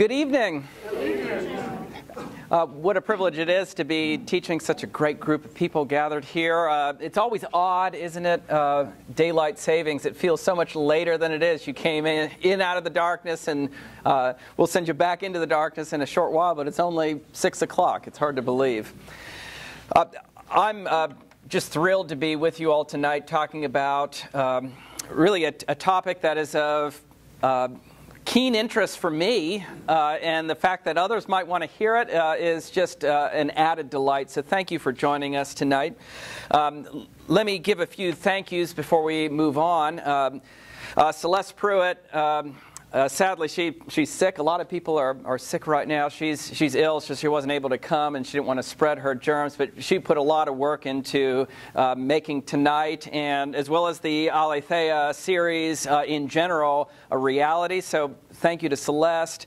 Good evening. Uh, what a privilege it is to be teaching such a great group of people gathered here. Uh, it's always odd, isn't it? Uh, daylight savings. It feels so much later than it is. You came in, in out of the darkness, and uh, we'll send you back into the darkness in a short while, but it's only 6 o'clock. It's hard to believe. Uh, I'm uh, just thrilled to be with you all tonight talking about um, really a, a, topic that is of keen interest for me, uh, and the fact that others might want to hear it uh, is just uh, an added delight. So thank you for joining us tonight. Um, let me give a few thank yous before we move on. Um, uh, Celeste Pruitt. Um, uh, sadly, she, she's sick. A lot of people are, are sick right now. She's, she's ill, so she wasn't able to come and she didn't want to spread her germs, but she put a lot of work into uh, making tonight and as well as the Aletheia series uh, in general a reality. So thank you to Celeste.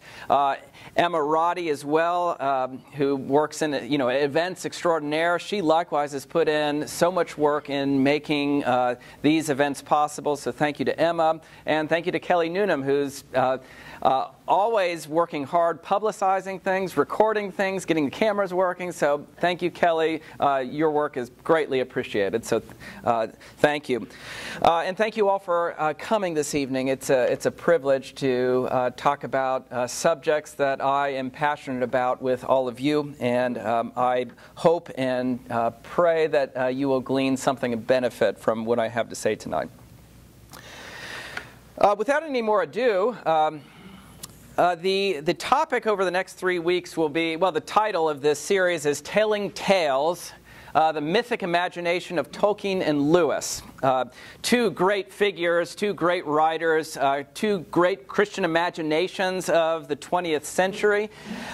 Emma Roddy as well, um, who works in you know events extraordinaire. She likewise has put in so much work in making uh, these events possible. So thank you to Emma, and thank you to Kelly Noonan, who's uh, uh, always working hard, publicizing things, recording things, getting the cameras working. So thank you, Kelly. Uh, your work is greatly appreciated. So uh, thank you. Uh, and thank you all for uh, coming this evening. It's a, it's a privilege to uh, talk about subjects that I am passionate about with all of you. And um, I hope and pray that you will glean something of benefit from what I have to say tonight. without any more ado, um, uh, the, the topic over the next three weeks will be well, the title of this series is Telling Tales uh, The Mythic Imagination of Tolkien and Lewis. Uh, two great figures, two great writers, uh, two great Christian imaginations of the 20th century.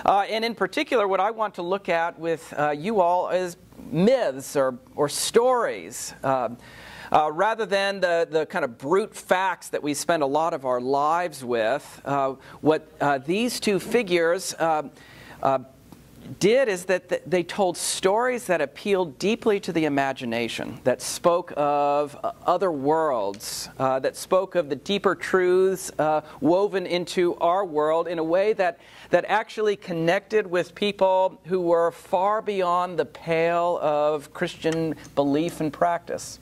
Uh, and in particular, what I want to look at with uh, you all is myths or, or stories. Uh, rather than the, the kind of brute facts that we spend a lot of our lives with, uh, what uh, these two figures uh, uh, did is that they told stories that appealed deeply to the imagination, that spoke of other worlds, uh, that spoke of the deeper truths uh, woven into our world in a way that, that actually connected with people who were far beyond the pale of Christian belief and practice.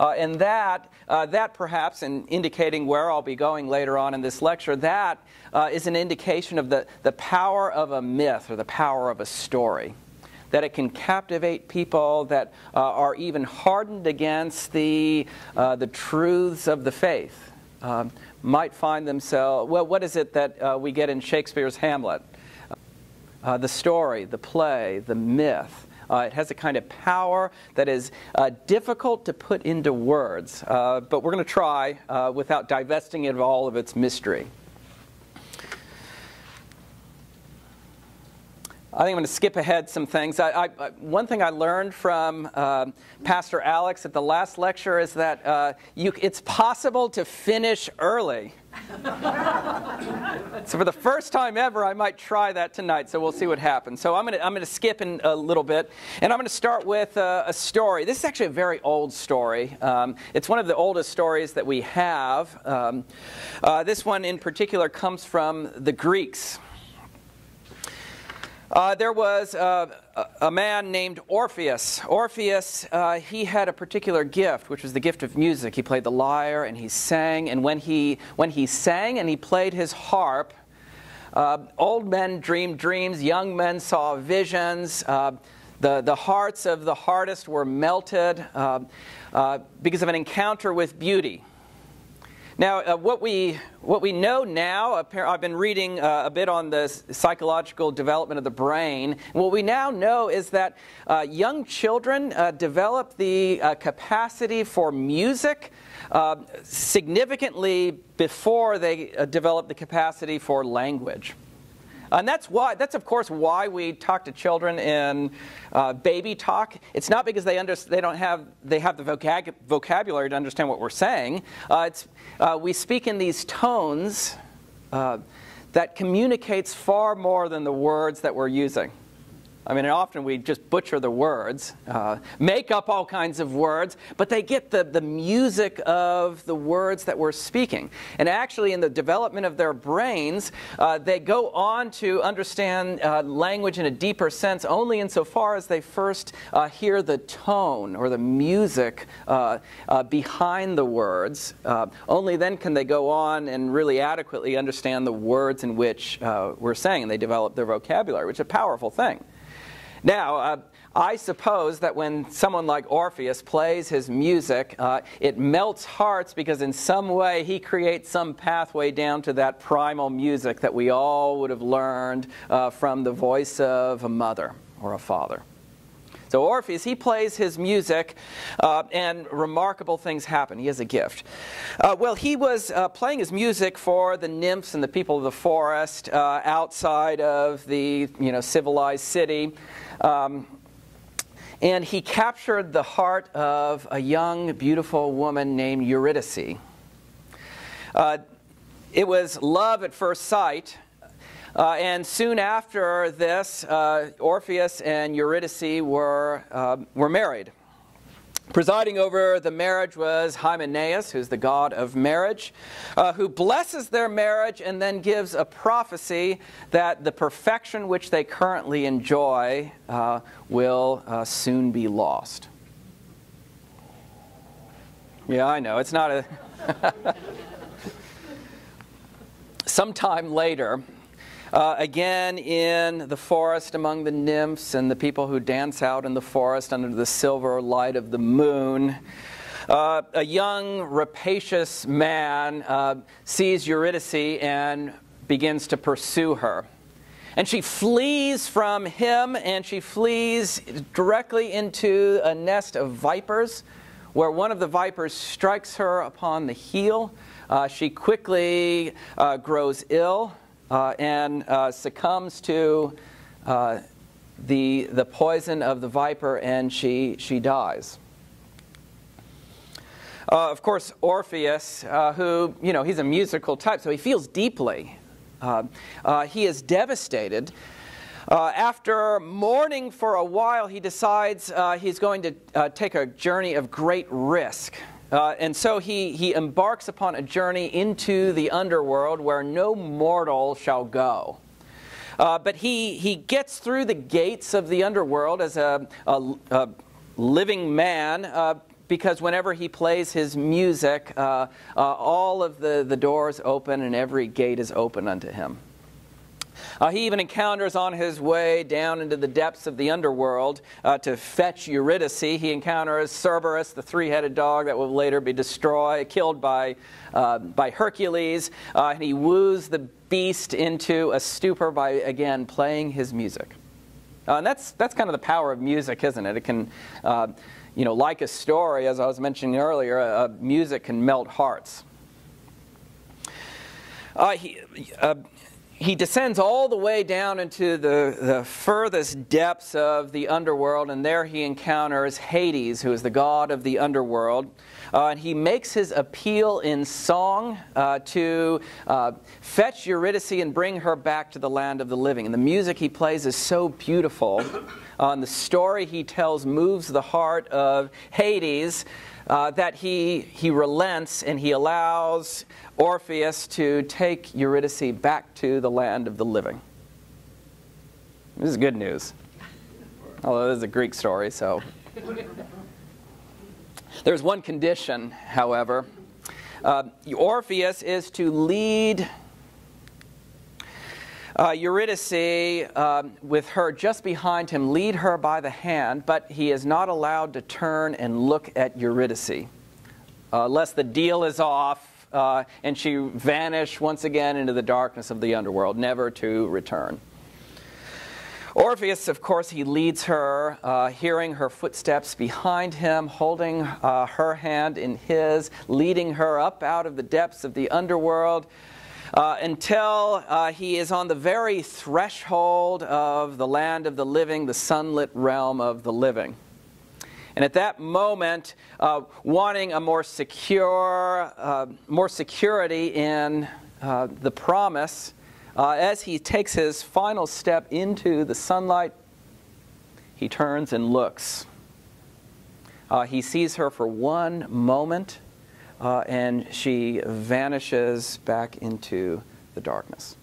Uh, and that, uh, that perhaps, in indicating where I'll be going later on in this lecture, that uh, is an indication of the, the power of a myth or the power of a story. That it can captivate people that uh, are even hardened against the, uh, the truths of the faith. Um, might find themselves, well, what is it that uh, we get in Shakespeare's Hamlet? the story, the play, the myth. Uh, it has a kind of power that is uh, difficult to put into words, uh, but we're going to try uh, without divesting it of all of its mystery. I think I'm going to skip ahead some things. I, I, one thing I learned from uh, Pastor Alex at the last lecture is that uh, you, it's possible to finish early. so for the first time ever, I might try that tonight. So we'll see what happens. So I'm going to I'm to skip in a little bit, and I'm going to start with uh, a story. This is actually a very old story. Um, it's one of the oldest stories that we have. Um, uh, this one in particular comes from the Greeks. Uh, there was uh, a man named Orpheus. Orpheus, uh, he had a particular gift, which was the gift of music. He played the lyre and he sang, and when he, when he sang and he played his harp, uh, old men dreamed dreams, young men saw visions. Uh, the, the hearts of the hardest were melted because of an encounter with beauty. Now, uh, what, we, what we know now, I've been reading uh, a bit on the psychological development of the brain. What we now know is that uh, young children uh, develop the uh, capacity for music uh, significantly before they develop the capacity for language. And that's why, that's of course why we talk to children in uh, baby talk. It's not because they, under, they don't have, they have the vocab, vocabulary to understand what we're saying. Uh, it's, uh, we speak in these tones uh, that communicates far more than the words that we're using. I mean, often we just butcher the words, uh, make up all kinds of words, but they get the, the music of the words that we're speaking. And actually, in the development of their brains, uh, they go on to understand uh, language in a deeper sense only insofar as they first uh, hear the tone or the music uh, uh, behind the words. only then can they go on and really adequately understand the words in which we're saying, and they develop their vocabulary, which is a powerful thing. Now, uh, I suppose that when someone like Orpheus plays his music, uh, it melts hearts because in some way he creates some pathway down to that primal music that we all would have learned uh, from the voice of a mother or a father. So Orpheus, he plays his music, uh, and remarkable things happen. He has a gift. Uh, well, he was uh, playing his music for the nymphs and the people of the forest uh, outside of the you know civilized city. Um, and he captured the heart of a young, beautiful woman named Eurydice. Uh, it was love at first sight. Uh, and soon after this, uh, Orpheus and Eurydice were, uh, were married. Presiding over the marriage was Hymenaeus, who's the god of marriage, uh, who blesses their marriage and then gives a prophecy that the perfection which they currently enjoy uh, will uh, soon be lost. Yeah, I know. It's not a. Sometime later, uh, again, in the forest among the nymphs and the people who dance out in the forest under the silver light of the moon, uh, a young, rapacious man uh, sees Eurydice and begins to pursue her. And she flees from him and she flees directly into a nest of vipers, where one of the vipers strikes her upon the heel. Uh, she quickly uh, grows ill and uh, succumbs to uh, the, the poison of the viper and she, she dies. Uh, of course, Orpheus, uh, who, you know, he's a musical type, so he feels deeply. Uh, he is devastated. after mourning for a while, he decides he's going to take a journey of great risk. Uh, and so he, he embarks upon a journey into the underworld where no mortal shall go. Uh, but he, he gets through the gates of the underworld as a, a, a living man uh, because whenever he plays his music, uh, uh, all of the, the doors open and every gate is open unto him. Uh, he even encounters on his way down into the depths of the underworld uh, to fetch Eurydice. He encounters Cerberus, the three headed dog that will later be destroyed, killed by, uh, by Hercules. Uh, and he woos the beast into a stupor by, again, playing his music. Uh, and that's, that's kind of the power of music, isn't it? It can, uh, you know, like a story, as I was mentioning earlier, music can melt hearts. Uh, he, uh, he descends all the way down into the, the furthest depths of the underworld, and there he encounters Hades, who is the god of the underworld. Uh, and he makes his appeal in song uh, to uh, fetch Eurydice and bring her back to the land of the living. And the music he plays is so beautiful. Uh, and the story he tells moves the heart of Hades uh, that he, he relents and he allows Orpheus to take Eurydice back to the land of the living. This is good news. Although this is a Greek story, so. There's one condition, however. Uh, Orpheus is to lead uh, Eurydice, um, with her just behind him, lead her by the hand, but he is not allowed to turn and look at Eurydice, uh, lest the deal is off uh, and she vanish once again into the darkness of the underworld, never to return. Orpheus, of course, he leads her, uh, hearing her footsteps behind him, holding uh, her hand in his, leading her up out of the depths of the underworld uh, until uh, he is on the very threshold of the land of the living, the sunlit realm of the living. And at that moment, uh, wanting a more secure, uh, more security in uh, the promise, uh, as he takes his final step into the sunlight, he turns and looks. He sees her for one moment, uh, and she vanishes back into the darkness.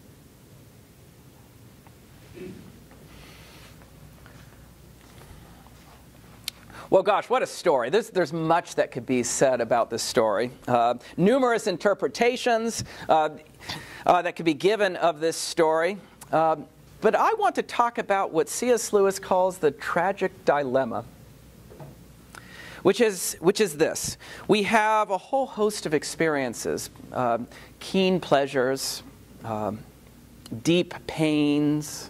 Well, gosh, what a story. There's, there's much that could be said about this story. Uh, numerous interpretations uh, uh, that could be given of this story. Uh, but I want to talk about what C.S. Lewis calls the tragic dilemma, which is, which is this. We have a whole host of experiences uh, keen pleasures, um, deep pains.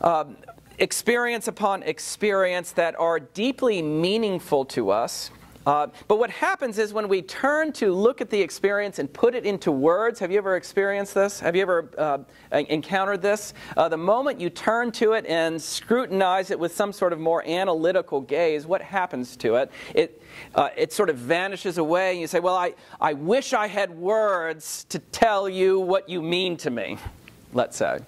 Um, experience upon experience that are deeply meaningful to us. Uh, but what happens is when we turn to look at the experience and put it into words, have you ever experienced this? Have you ever uh, encountered this? Uh, the moment you turn to it and scrutinize it with some sort of more analytical gaze, what happens to it? It, uh, it sort of vanishes away, and you say, Well, I, I wish I had words to tell you what you mean to me, let's say.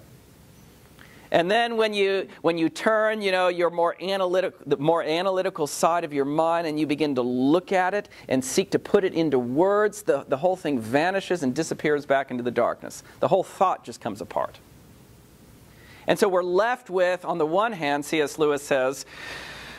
And then when you, when you turn, you know, your more analytic, the more analytical side of your mind and you begin to look at it and seek to put it into words, the, the whole thing vanishes and disappears back into the darkness. The whole thought just comes apart. And so we're left with, on the one hand, C.S. Lewis says,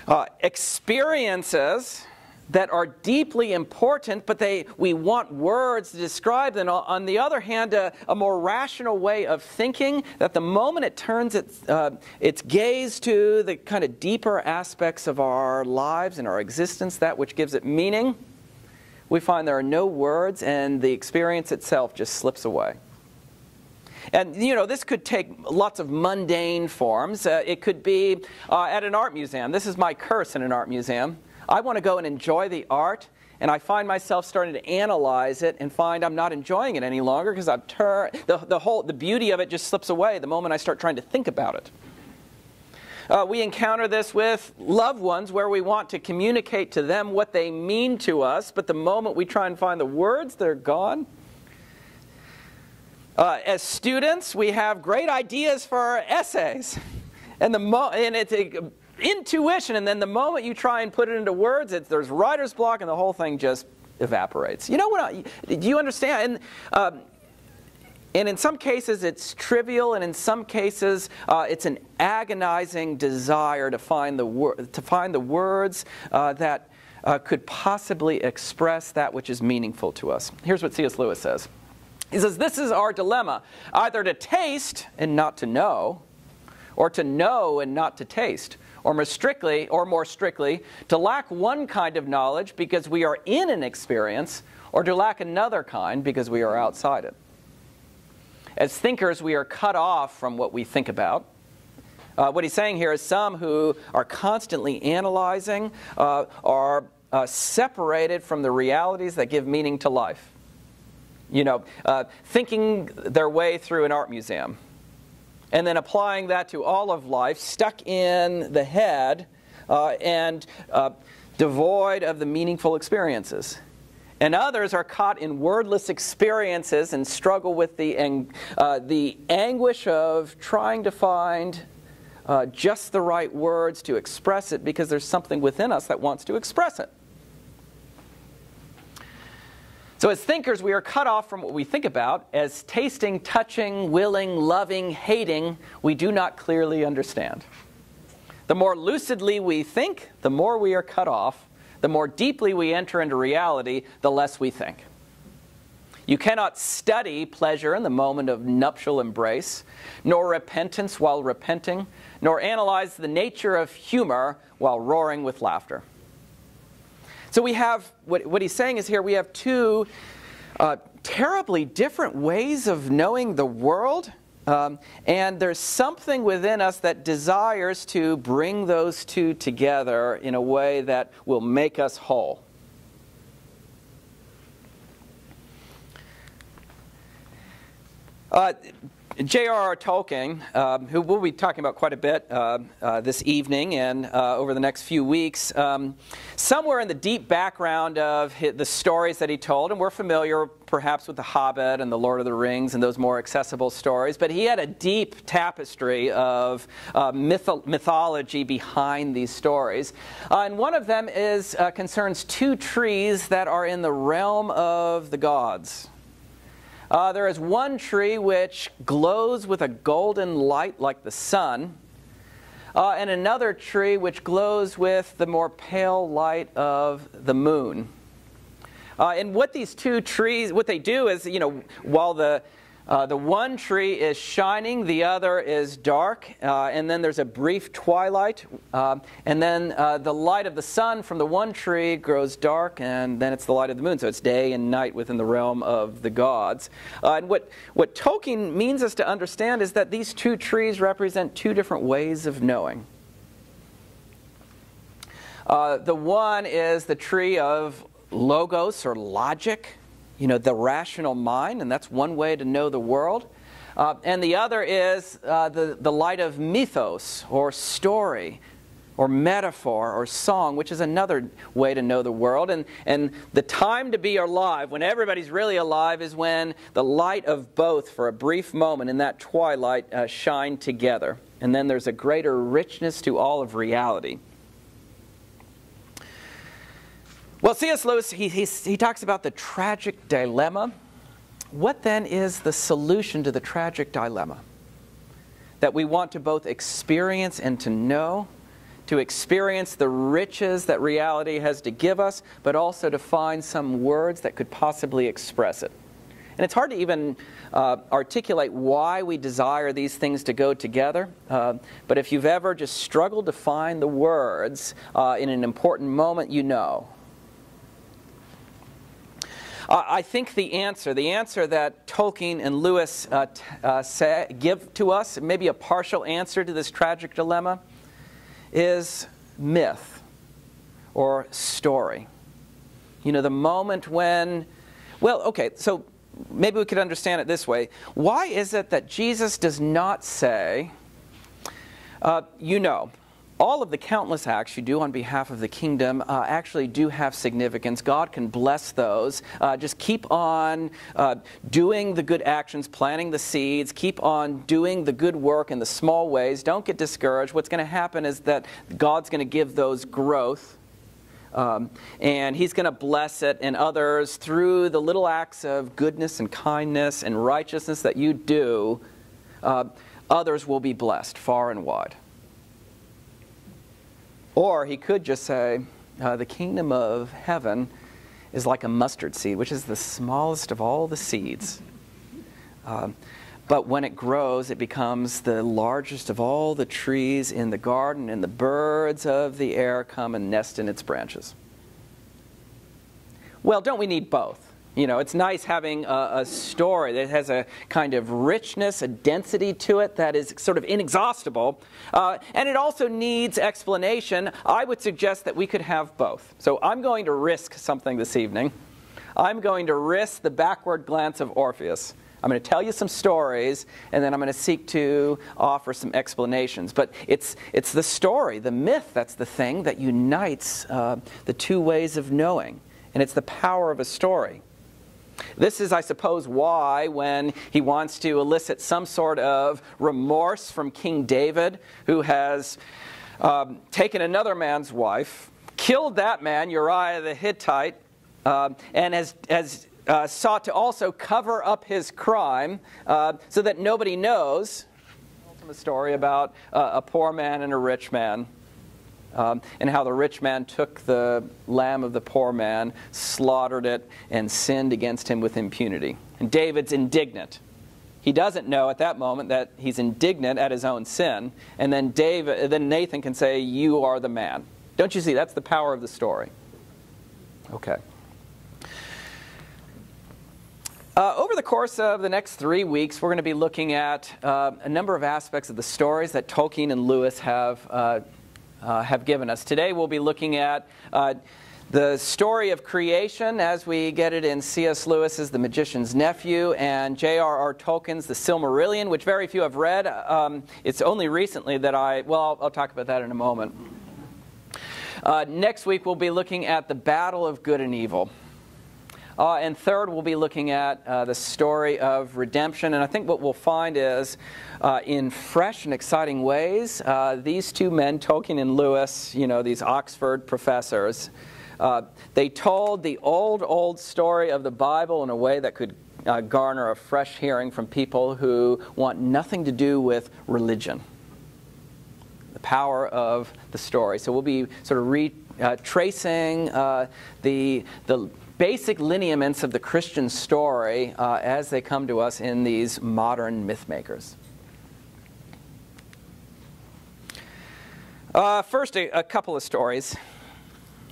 uh, experiences that are deeply important, but they, we want words to describe them. On the other hand, a, a more rational way of thinking that the moment it turns its, uh, its gaze to the kind of deeper aspects of our lives and our existence, that which gives it meaning, we find there are no words and the experience itself just slips away. And you know, this could take lots of mundane forms. Uh, it could be uh, at an art museum. This is my curse in an art museum. I want to go and enjoy the art, and I find myself starting to analyze it and find I'm not enjoying it any longer because I've turned the, the whole the beauty of it just slips away the moment I start trying to think about it. Uh, we encounter this with loved ones where we want to communicate to them what they mean to us, but the moment we try and find the words, they're gone. Uh, as students, we have great ideas for our essays. And, the mo- and it's, intuition, and then the moment you try and put it into words, there's writer's block, and the whole thing just evaporates. You know what? I, do you understand? And, um, and in some cases, it's trivial, and in some cases, uh, it's an agonizing desire to find the, wor- to find the words uh, that uh, could possibly express that which is meaningful to us. Here's what C.S. Lewis says He says, This is our dilemma either to taste and not to know, or to know and not to taste or more strictly, or more strictly, to lack one kind of knowledge because we are in an experience, or to lack another kind because we are outside it. As thinkers, we are cut off from what we think about. Uh, what he's saying here is some who are constantly analyzing uh, are uh, separated from the realities that give meaning to life. You know, uh, thinking their way through an art museum and then applying that to all of life, stuck in the head uh, and uh, devoid of the meaningful experiences. And others are caught in wordless experiences and struggle with the, ang- uh, the anguish of trying to find uh, just the right words to express it because there's something within us that wants to express it. So, as thinkers, we are cut off from what we think about. As tasting, touching, willing, loving, hating, we do not clearly understand. The more lucidly we think, the more we are cut off. The more deeply we enter into reality, the less we think. You cannot study pleasure in the moment of nuptial embrace, nor repentance while repenting, nor analyze the nature of humor while roaring with laughter. So we have, what, what he's saying is here, we have two uh, terribly different ways of knowing the world. Um, and there's something within us that desires to bring those two together in a way that will make us whole. Uh, J.R.R. Tolkien, um, who we'll be talking about quite a bit uh, uh, this evening and uh, over the next few weeks, um, somewhere in the deep background of his, the stories that he told, and we're familiar perhaps with The Hobbit and The Lord of the Rings and those more accessible stories, but he had a deep tapestry of uh, mytho- mythology behind these stories. Uh, and one of them is uh, concerns two trees that are in the realm of the gods. Uh, there is one tree which glows with a golden light like the sun, uh, and another tree which glows with the more pale light of the moon. Uh, and what these two trees, what they do is, you know, while the uh, the one tree is shining, the other is dark, uh, and then there's a brief twilight, uh, and then uh, the light of the sun from the one tree grows dark, and then it's the light of the moon. So it's day and night within the realm of the gods. Uh, and what, what Tolkien means us to understand is that these two trees represent two different ways of knowing. The one is the tree of logos or logic you know, the rational mind, and that's one way to know the world. Uh, and the other is uh, the, the light of mythos or story or metaphor or song, which is another way to know the world. And, and the time to be alive, when everybody's really alive, is when the light of both, for a brief moment in that twilight, uh, shine together. And then there's a greater richness to all of reality. Well, C.S. Lewis, he, he, he talks about the tragic dilemma. What then is the solution to the tragic dilemma? That we want to both experience and to know, to experience the riches that reality has to give us, but also to find some words that could possibly express it. And it's hard to even uh, articulate why we desire these things to go together. Uh, but if you've ever just struggled to find the words uh, in an important moment, you know. I think the answer, the answer that Tolkien and Lewis uh, uh, say, give to us, maybe a partial answer to this tragic dilemma, is myth or story. You know, the moment when, well, okay, so maybe we could understand it this way. Why is it that Jesus does not say, uh, you know, all of the countless acts you do on behalf of the kingdom uh, actually do have significance. God can bless those. Uh, just keep on uh, doing the good actions, planting the seeds, keep on doing the good work in the small ways. Don't get discouraged. What's going to happen is that God's going to give those growth. Um, and he's going to bless it and others through the little acts of goodness and kindness and righteousness that you do. Uh, others will be blessed far and wide. Or he could just say, uh, the kingdom of heaven is like a mustard seed, which is the smallest of all the seeds. Um, but when it grows, it becomes the largest of all the trees in the garden, and the birds of the air come and nest in its branches. Well, don't we need both? You know, it's nice having a, a, story that has a kind of richness, a density to it that is sort of inexhaustible. Uh, and it also needs explanation. I would suggest that we could have both. So I'm going to risk something this evening. I'm going to risk the backward glance of Orpheus. I'm going to tell you some stories, and then I'm going to seek to offer some explanations. But it's, it's the story, the myth, that's the thing that unites uh, the two ways of knowing. And it's the power of a story. This is, I suppose, why, when he wants to elicit some sort of remorse from King David, who has um, taken another man's wife, killed that man, Uriah the Hittite, uh, and has, has uh, sought to also cover up his crime uh, so that nobody knows. Ultimate story about uh, a poor man and a rich man um, and how the rich man took the lamb of the poor man, slaughtered it, and sinned against him with impunity. And David's indignant. He doesn't know at that moment that he's indignant at his own sin, and then David, then Nathan can say, "You are the man." Don't you see? That's the power of the story. Okay. Uh, over the course of the next three weeks, we're going to be looking at uh, a number of aspects of the stories that Tolkien and Lewis have uh, uh, have given us. Today we'll be looking at uh, the story of creation, as we get it in C.S. Lewis's The Magician's Nephew and J.R.R. Tolkien's The Silmarillion, which very few have read. Um, it's only recently that I, well, I'll, I'll talk about that in a moment. Uh, next week, we'll be looking at the battle of good and evil. Uh, and third, we'll be looking at uh, the story of redemption. And I think what we'll find is, uh, in fresh and exciting ways, uh, these two men, Tolkien and Lewis, you know, these Oxford professors, uh, they told the old, old story of the Bible in a way that could uh, garner a fresh hearing from people who want nothing to do with religion. The power of the story. So we'll be sort of retracing the, the basic lineaments of the Christian story uh, as they come to us in these modern myth makers. Uh, first, a, a, couple of stories.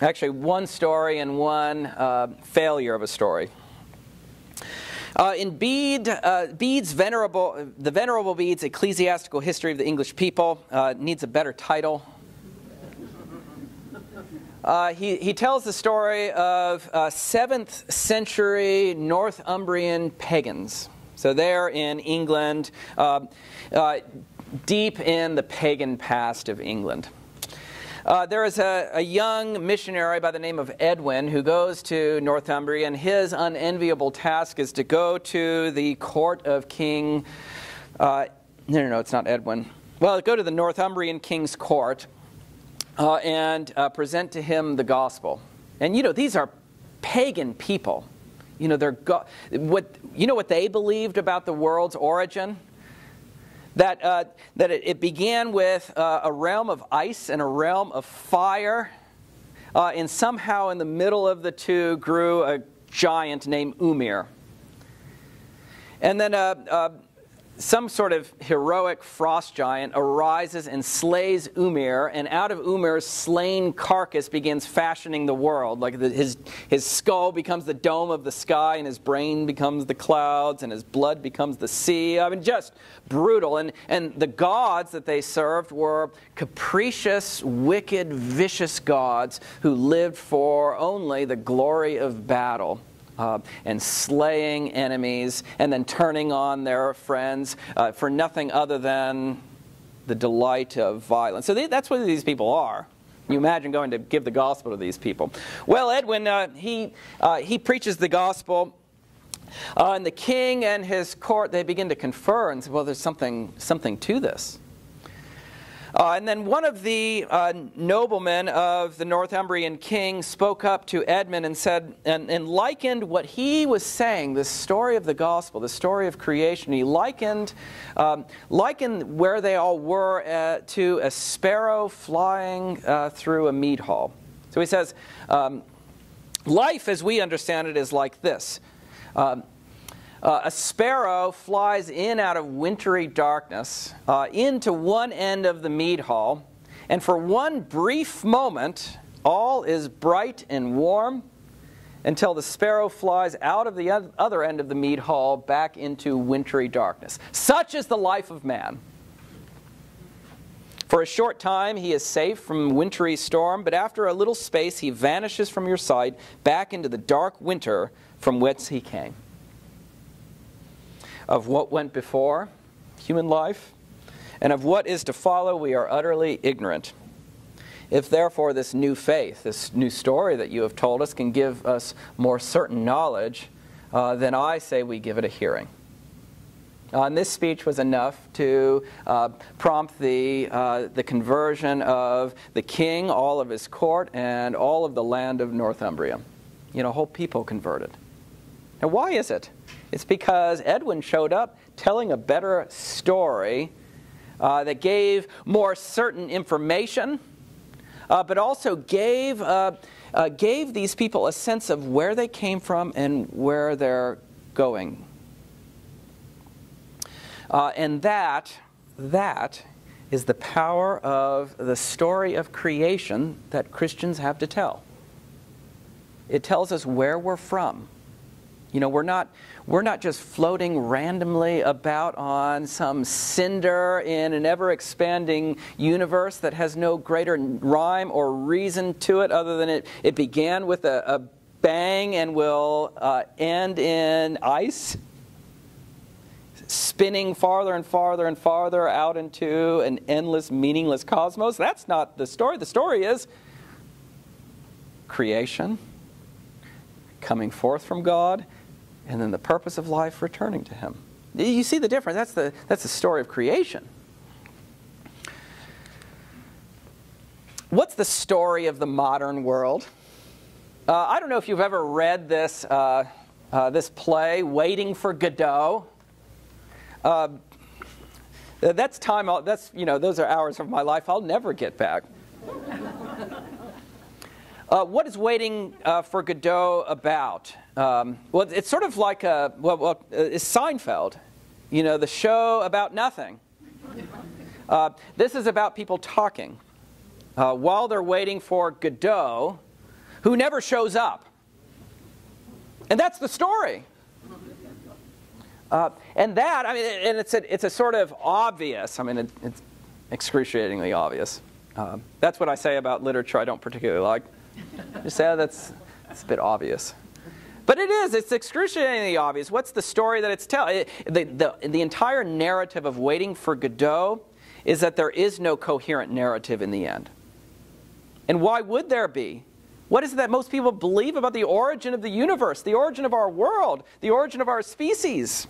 Actually, one story and one uh, failure of a story. Uh, in Bede, uh, Bede's venerable, the Venerable Bede's Ecclesiastical History of the English People uh, needs a better title. Uh, he, he tells the story of uh, 7th century Northumbrian pagans. So they're in England, uh, uh, deep in the pagan past of England. Uh, there is a, a, young missionary by the name of Edwin who goes to Northumbria, and his unenviable task is to go to the court of King. Uh, no, no, no, it's not Edwin. Well, go to the Northumbrian king's court uh, and uh, present to him the gospel. And you know, these are pagan people. You know, they're go- what, you know what they believed about the world's origin? That, uh, that it, it, began with uh, a realm of ice and a realm of fire, uh, and somehow in the middle of the two grew a giant named Ymir. And then uh, some sort of heroic frost giant arises and slays Ymir, and out of Ymir's slain carcass begins fashioning the world. Like the, his, his skull becomes the dome of the sky, and his brain becomes the clouds, and his blood becomes the sea. I mean, just brutal. And, and the gods that they served were capricious, wicked, vicious gods who lived for only the glory of battle uh, and slaying enemies and then turning on their friends uh, for nothing other than the delight of violence. So they, that's what these people are. You imagine going to give the gospel to these people. Well, Edwin, uh, he, uh, he preaches the gospel. Uh, and the king and his court, they begin to confer and say, well, there's something, something to this. Uh, and then one of the uh, noblemen of the Northumbrian king spoke up to Edmund and said, and, and likened what he was saying, the story of the gospel, the story of creation, he likened, um, likened where they all were uh, to a sparrow flying uh, through a mead hall. So he says, um, life as we understand it is like this. Um, uh, a sparrow flies in out of wintry darkness uh, into one end of the mead hall, and for one brief moment, all is bright and warm until the sparrow flies out of the other end of the mead hall back into wintry darkness. Such is the life of man. For a short time he is safe from wintry storm, but after a little space he vanishes from your sight back into the dark winter from whence he came of what went before human life, and of what is to follow, we are utterly ignorant. If therefore this new faith, this new story that you have told us, can give us more certain knowledge, uh, then I say we give it a hearing. Uh, and this speech was enough to uh, prompt the, uh, the conversion of the king, all of his court, and all of the land of Northumbria. You know, whole people converted. Now, why is it? It's because Edwin showed up telling a better story uh, that gave more certain information, uh, but also gave, uh, uh, gave these people a sense of where they came from and where they're going. Uh, and that, that is the power of the story of creation that Christians have to tell. It tells us where we're from You know, we're not, we're not just floating randomly about on some cinder in an ever expanding universe that has no greater rhyme or reason to it other than it, it began with a, a bang and will uh, end in ice, spinning farther and farther and farther out into an endless, meaningless cosmos. That's not the story. The story is creation, coming forth from God, and then the purpose of life returning to Him. You see the difference? That's the, that's the story of creation. What's the story of the modern world? Uh, I don't know if you've ever read this, uh, uh, this play, Waiting for Godot. Uh, that's time, that's, you know, those are hours of my life I'll never get back. Uh, what is Waiting uh, for Godot about? Um, well, it's sort of like a, well, well uh, it's Seinfeld, you know, the show about nothing. Uh, this is about people talking uh, while they're waiting for Godot, who never shows up. And that's the story. Uh, and that, I mean, and it's a, it's a sort of obvious, I mean, it, it's excruciatingly obvious. Uh, that's what I say about literature I don't particularly like. Just say, oh, that's, that's a bit obvious. But it is, it's excruciatingly obvious. What's the story that it's telling? The, the, the entire narrative of Waiting for Godot is that there is no coherent narrative in the end. And why would there be? What is it that most people believe about the origin of the universe, the origin of our world, the origin of our species?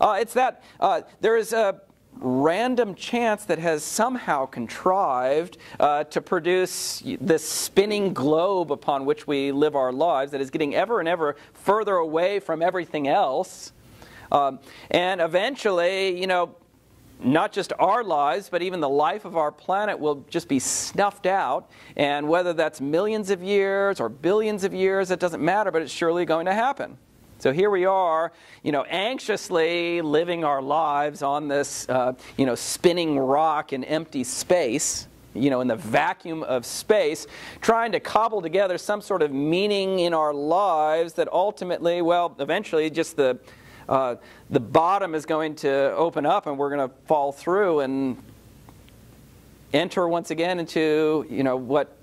Uh, it's that uh, there is a random chance that has somehow contrived uh, to produce this spinning globe upon which we live our lives that is getting ever and ever further away from everything else. Um, and eventually, you know, not just our lives, but even the life of our planet will just be snuffed out. And whether that's millions of years or billions of years, it doesn't matter, but it's surely going to happen. So here we are, you know, anxiously living our lives on this, uh, you know, spinning rock in empty space, you know, in the vacuum of space, trying to cobble together some sort of meaning in our lives that ultimately, well, eventually just the, uh, the bottom is going to open up and we're going to fall through and enter once again into, you know, what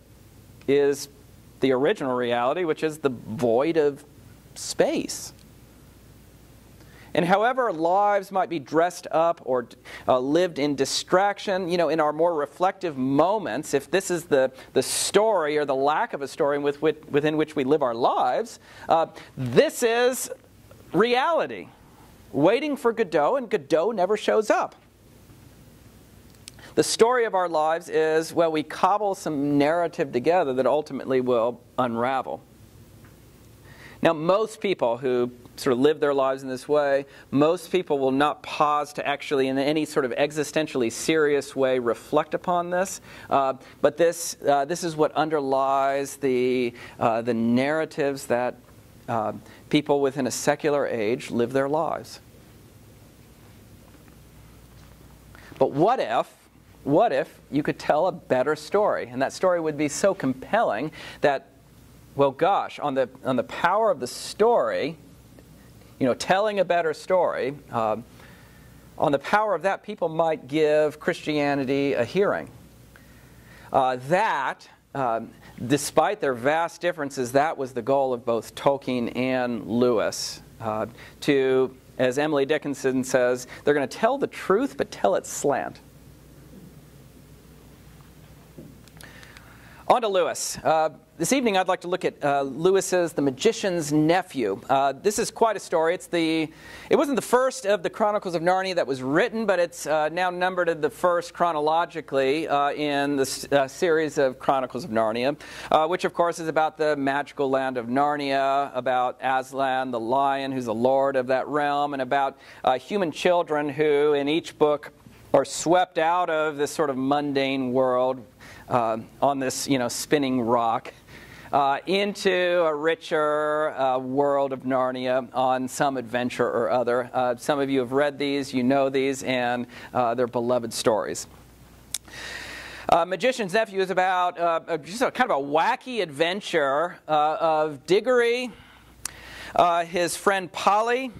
is the original reality, which is the void of space. And however our lives might be dressed up or uh, lived in distraction, you know, in our more reflective moments, if this is the, the story or the lack of a story with, with, within which we live our lives, uh, this is reality. Waiting for Godot, and Godot never shows up. The story of our lives is, well, we cobble some narrative together that ultimately will unravel. Now, most people who sort of live their lives in this way, most people will not pause to actually, in any sort of existentially serious way, reflect upon this. Uh, but this, uh, this is what underlies the, uh, the narratives that uh, people within a secular age live their lives. But what if what if you could tell a better story? And that story would be so compelling that well, gosh, on the, on the power of the story, you know, telling a better story, uh, on the power of that, people might give Christianity a hearing. Uh, that, um, despite their vast differences, that was the goal of both Tolkien and Lewis. Uh, to, as Emily Dickinson says, they're going to tell the truth, but tell it slant. On to Lewis. Uh, this evening I'd like to look at uh, Lewis's The Magician's Nephew. Uh, this is quite a story. It's the, it wasn't the first of the Chronicles of Narnia that was written, but it's uh, now numbered the first chronologically uh, in the uh, series of Chronicles of Narnia, which of course is about the magical land of Narnia, about Aslan the lion, who's the lord of that realm, and about human children who in each book are swept out of this sort of mundane world uh, on this you know, spinning rock uh, into a richer uh, world of Narnia on some adventure or other. Uh, some of you have read these, you know these, and uh, they're beloved stories. Uh, Magician's Nephew is about uh, just a kind of a wacky adventure of Diggory, uh, his friend Polly,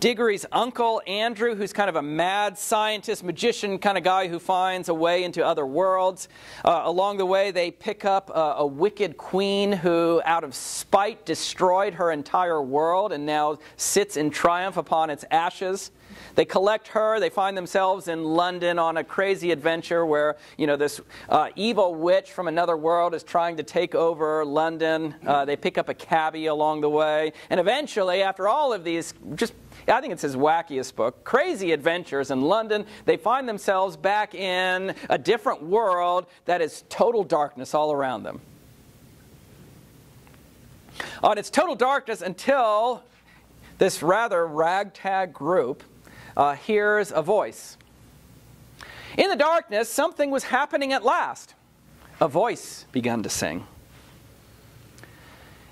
Diggory's uncle, Andrew, who's kind of a mad scientist, magician kind of guy who finds a way into other worlds. Uh, along the way, they pick up uh, a wicked queen who, out of spite, destroyed her entire world and now sits in triumph upon its ashes. They collect her. They find themselves in London on a crazy adventure where, you know, this uh, evil witch from another world is trying to take over London. Uh, they pick up a cabbie along the way. And eventually, after all of these just I think it's his wackiest book, Crazy Adventures in London. They find themselves back in a different world that is total darkness all around them. On its total darkness until this rather ragtag group uh, hears a voice. In the darkness, something was happening at last. A voice began to sing.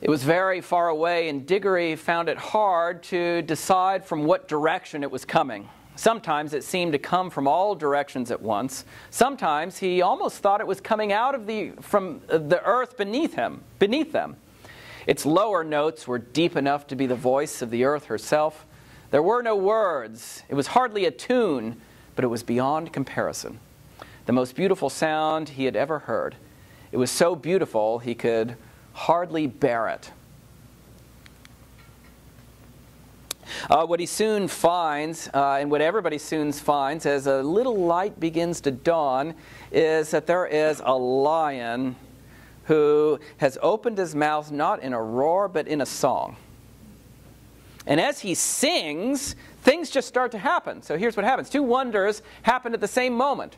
It was very far away, and Diggory found it hard to decide from what direction it was coming. Sometimes it seemed to come from all directions at once. Sometimes he almost thought it was coming out of the, from the earth beneath him, beneath them. Its lower notes were deep enough to be the voice of the earth herself. There were no words. It was hardly a tune, but it was beyond comparison. The most beautiful sound he had ever heard. It was so beautiful he could hardly bear it. Uh, what he soon finds, uh, and what everybody soon finds as a little light begins to dawn, is that there is a lion who has opened his mouth not in a roar but in a song. And as he sings, things just start to happen. So here's what happens two wonders happened at the same moment.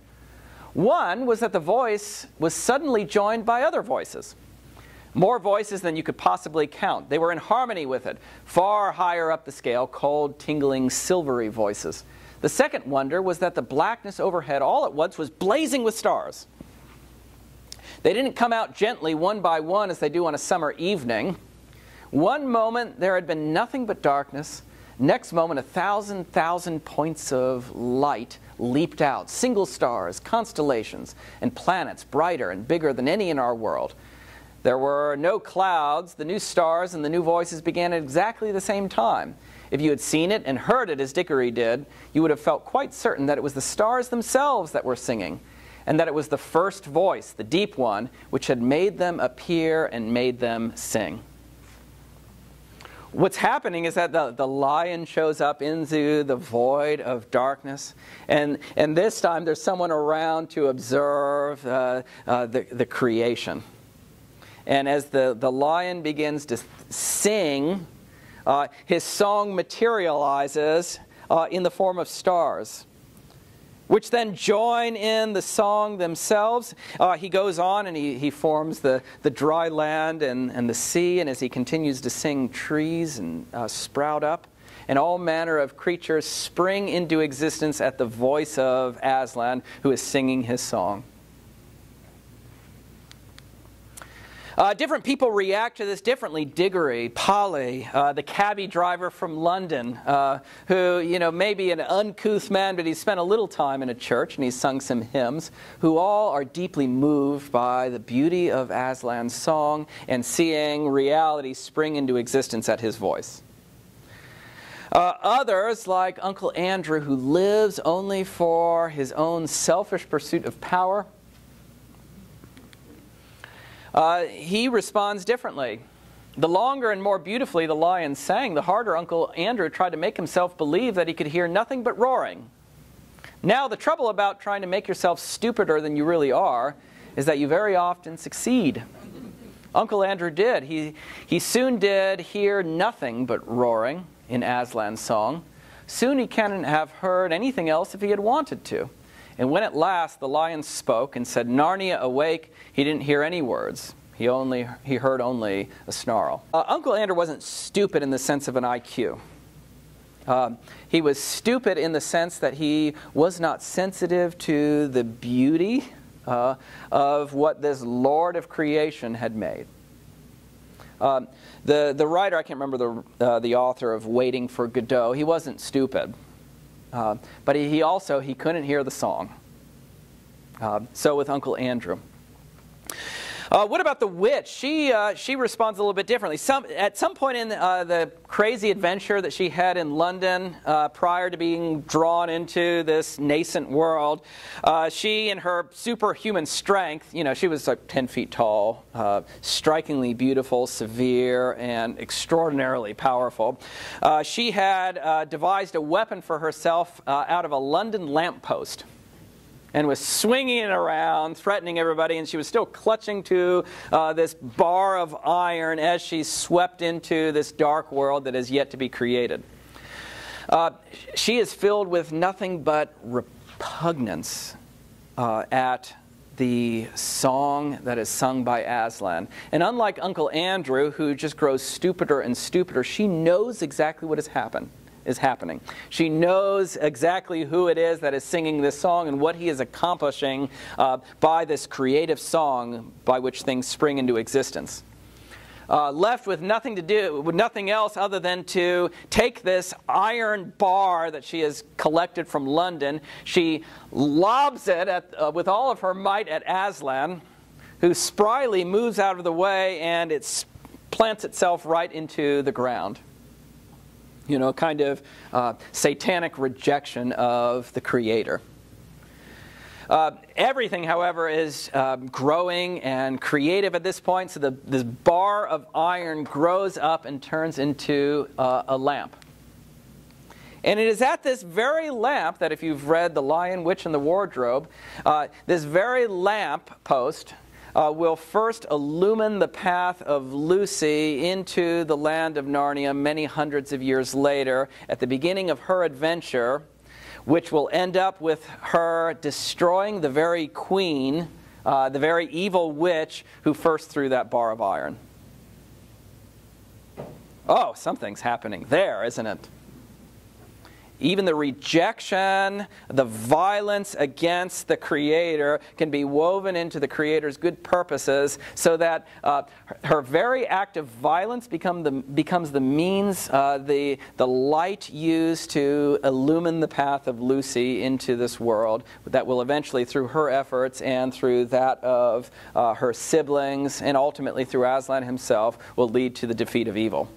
One was that the voice was suddenly joined by other voices. More voices than you could possibly count. They were in harmony with it, far higher up the scale, cold, tingling, silvery voices. The second wonder was that the blackness overhead all at once was blazing with stars. They didn't come out gently one by one as they do on a summer evening. One moment there had been nothing but darkness. Next moment, a thousand, thousand points of light leaped out single stars, constellations, and planets brighter and bigger than any in our world. There were no clouds. The new stars and the new voices began at exactly the same time. If you had seen it and heard it as Diggory did, you would have felt quite certain that it was the stars themselves that were singing, and that it was the first voice, the deep one, which had made them appear and made them sing what's happening is that the, the lion shows up into the void of darkness. And, and this time there's someone around to observe uh, uh, the, the creation. And as the, the lion begins to sing, uh, his song materializes uh, in the form of stars which then join in the song themselves. Uh, he goes on and he, he forms the, the dry land and, and the sea, and as he continues to sing, trees and uh, sprout up, and all manner of creatures spring into existence at the voice of Aslan, who is singing his song. Uh, different people react to this differently. Diggory, Polly, uh, the cabbie driver from London, uh, who, you know, may be an uncouth man, but he's spent a little time in a church and he's sung some hymns, who all are deeply moved by the beauty of Aslan's song and seeing reality spring into existence at his voice. Uh, others, like Uncle Andrew, who lives only for his own selfish pursuit of power, uh, he responds differently. The longer and more beautifully the lion sang, the harder Uncle Andrew tried to make himself believe that he could hear nothing but roaring. Now, the trouble about trying to make yourself stupider than you really are is that you very often succeed. Uncle Andrew did. He, he soon did hear nothing but roaring in Aslan's song. Soon he couldn't have heard anything else if he had wanted to. And when at last the lion spoke and said, Narnia, awake, he didn't hear any words. He, only, he heard only a snarl. Uh, Uncle Andrew wasn't stupid in the sense of an IQ. Uh, he was stupid in the sense that he was not sensitive to the beauty uh, of what this Lord of creation had made. Uh, the, the writer, I can't remember the, uh, the author of Waiting for Godot, he wasn't stupid. Uh, but he, he, also he couldn't hear the song. Uh, so with Uncle Andrew. Uh, what about the witch? She, uh, she responds a little bit differently. Some, at some point in uh, the crazy adventure that she had in London uh, prior to being drawn into this nascent world, uh, she, in her superhuman strength, you know, she was like 10 feet tall, uh, strikingly beautiful, severe, and extraordinarily powerful. she had devised a weapon for herself out of a London lamppost and was swinging it around, threatening everybody, and she was still clutching to uh, this bar of iron as she swept into this dark world that is yet to be created. Uh, she is filled with nothing but repugnance uh, at the song that is sung by Aslan. And unlike Uncle Andrew, who just grows stupider and stupider, she knows exactly what has happened is happening. She knows exactly who it is that is singing this song and what he is accomplishing uh, by this creative song by which things spring into existence. Uh, left with nothing to do, with nothing else other than to take this iron bar that she has collected from London. She lobs it at, uh, with all of her might at Aslan, who spryly moves out of the way and it plants itself right into the ground you know, kind of uh, satanic rejection of the Creator. Uh, everything, however, is um, growing and creative at this point, so the, this bar of iron grows up and turns into uh, a lamp. And it is at this very lamp that, if you've read The Lion, Witch, and the Wardrobe, uh, this very lamp post uh, will first illumine the path of Lucy into the land of Narnia many hundreds of years later at the beginning of her adventure, which will end up with her destroying the very queen, uh, the very evil witch who first threw that bar of iron. Oh, something's happening there, isn't it? Even the rejection, the violence against the Creator can be woven into the Creator's good purposes so that uh, her very act of violence become the, becomes the means, uh, the, the light used to illumine the path of Lucy into this world that will eventually, through her efforts and through that of uh, her siblings and ultimately through Aslan himself, will lead to the defeat of evil.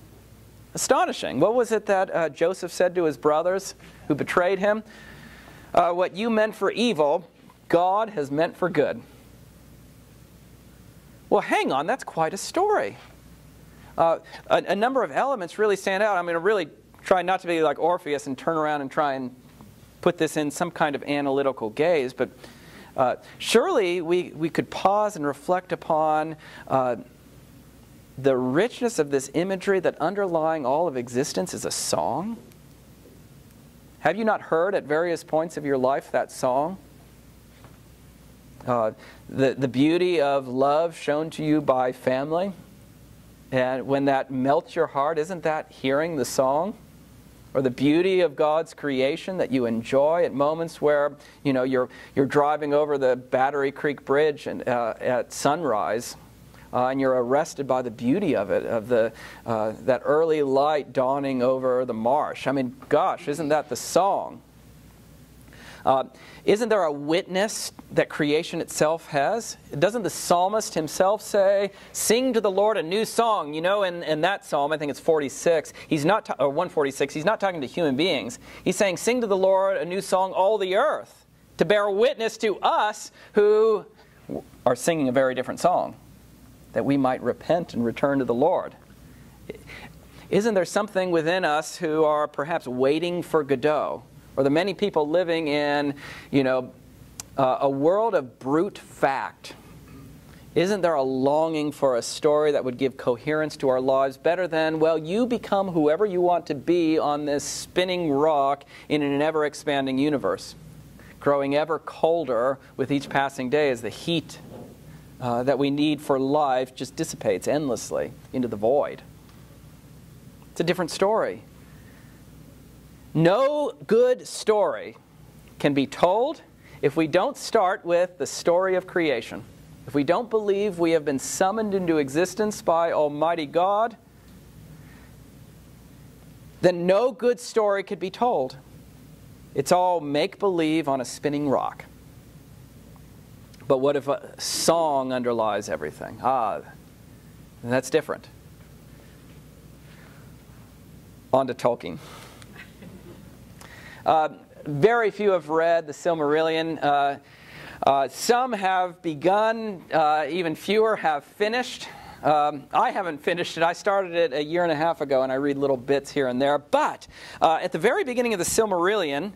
Astonishing. What was it that uh, Joseph said to his brothers who betrayed him? Uh, what you meant for evil, God has meant for good. Well, hang on, that's quite a story. Uh, a, a, number of elements really stand out. I'm going to really try not to be like Orpheus and turn around and try and put this in some kind of analytical gaze, but uh, surely we, we could pause and reflect upon uh, the richness of this imagery that underlying all of existence is a song? Have you not heard at various points of your life that song? Uh, the, the beauty of love shown to you by family. And when that melts your heart, isn't that hearing the song? Or the beauty of God's creation that you enjoy at moments where you know you're, you're driving over the Battery Creek Bridge and, uh, at sunrise uh, and you're arrested by the beauty of it, of the, uh, that early light dawning over the marsh. I mean, gosh, isn't that the song? Uh, isn't there a witness that creation itself has? Doesn't the psalmist himself say, Sing to the Lord a new song? You know, in, in that psalm, I think it's 46, he's not, or 146, he's not talking to human beings. He's saying, Sing to the Lord a new song, all the earth, to bear witness to us who are singing a very different song that we might repent and return to the Lord. Isn't there something within us who are perhaps waiting for Godot, or the many people living in, you know, uh, a world of brute fact? Isn't there a longing for a story that would give coherence to our lives better than, well, you become whoever you want to be on this spinning rock in an ever expanding universe, growing ever colder with each passing day as the heat uh, that we need for life just dissipates endlessly into the void. It's a different story. No good story can be told if we don't start with the story of creation. If we don't believe we have been summoned into existence by Almighty God, then no good story could be told. It's all make believe on a spinning rock. But what if a song underlies everything? Ah, that's different. On to Tolkien. Uh, very few have read the Silmarillion. Uh, uh, some have begun, uh, even fewer have finished. Um, I haven't finished it. I started it a year and a half ago, and I read little bits here and there. But uh, at the very beginning of the Silmarillion,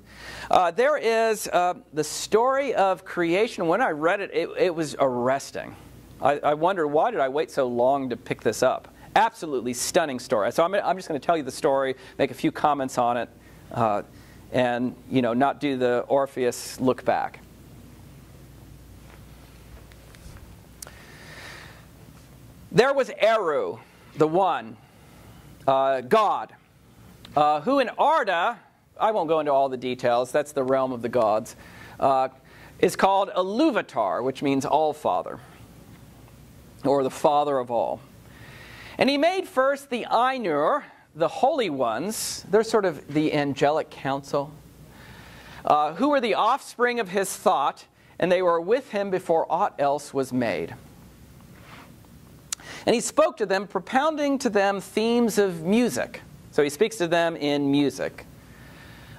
uh, there is uh, the story of creation. When I read it, it, it was arresting. I, I wondered why did I wait so long to pick this up? Absolutely stunning story. So I'm, I'm just going to tell you the story, make a few comments on it, uh, and you know, not do the Orpheus look back. There was Eru, the one, uh, God, uh, who in Arda, I won't go into all the details, that's the realm of the gods, uh, is called Iluvatar, which means all father, or the father of all. And he made first the Ainur, the holy ones, they're sort of the angelic council, uh, who were the offspring of his thought, and they were with him before aught else was made. And he spoke to them, propounding to them themes of music. So he speaks to them in music,